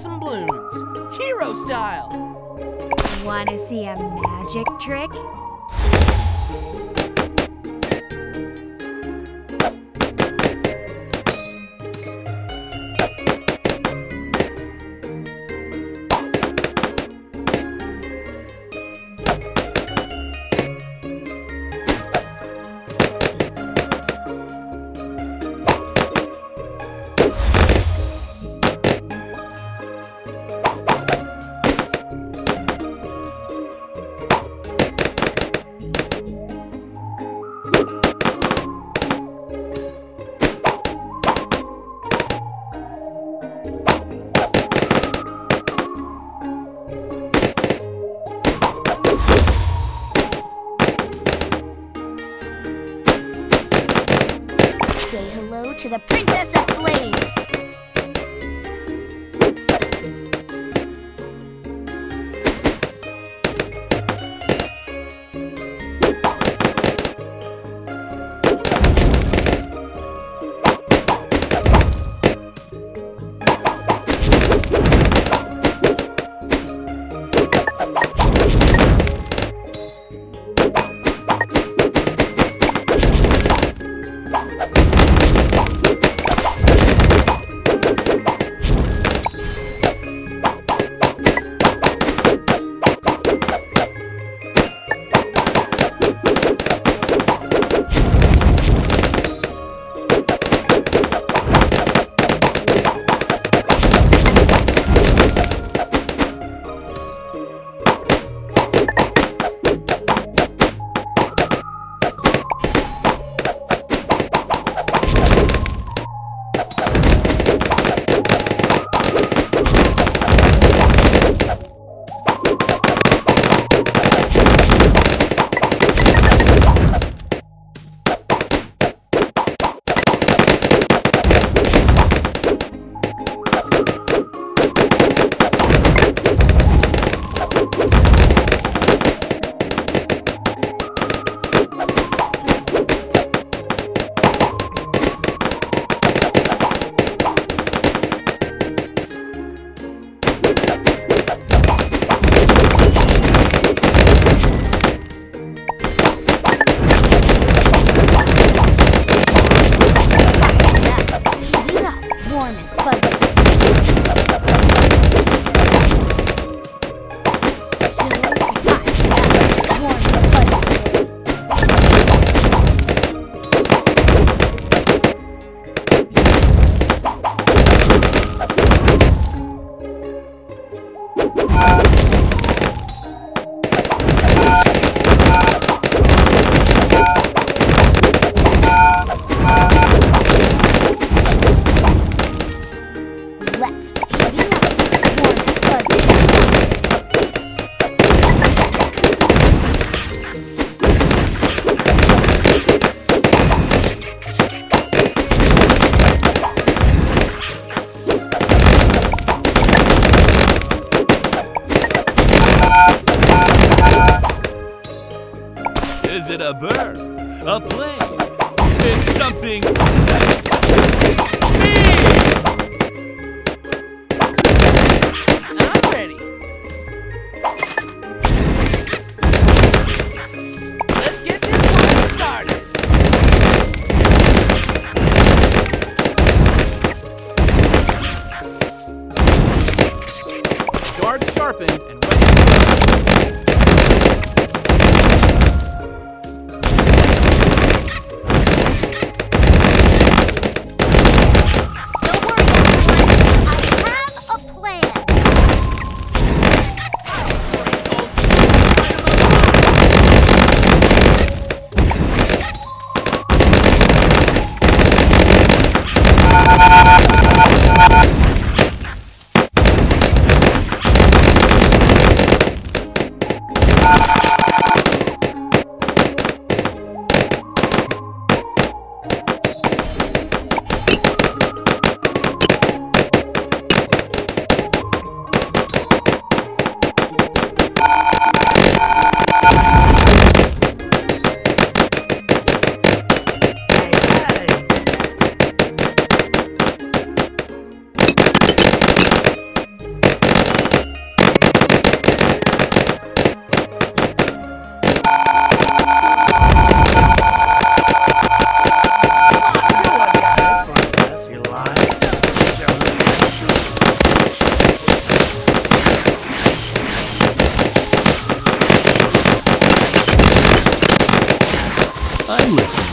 some balloons. Hero style. Wanna see a magic trick? Say hello to the Princess of Flames. A bird? A plane? It's something I'm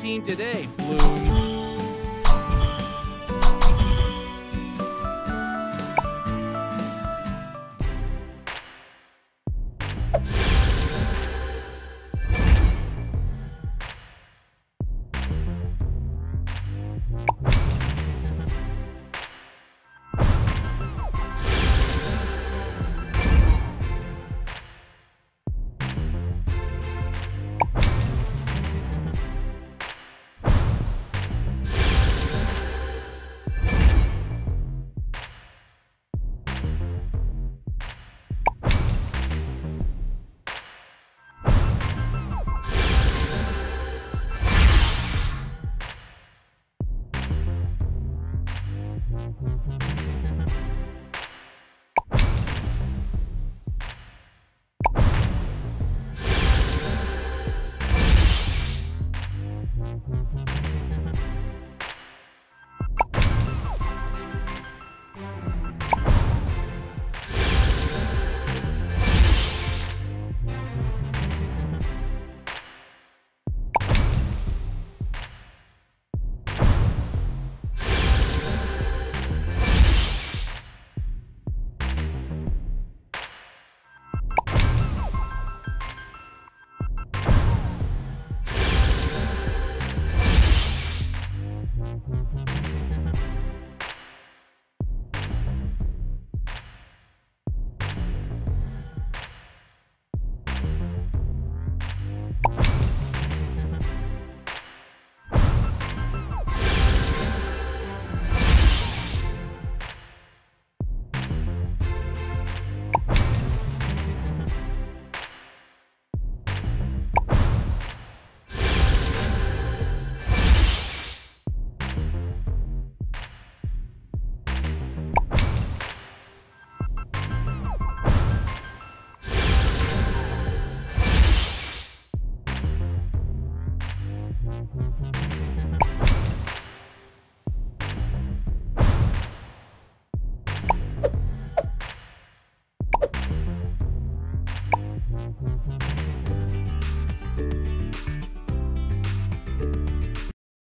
team today.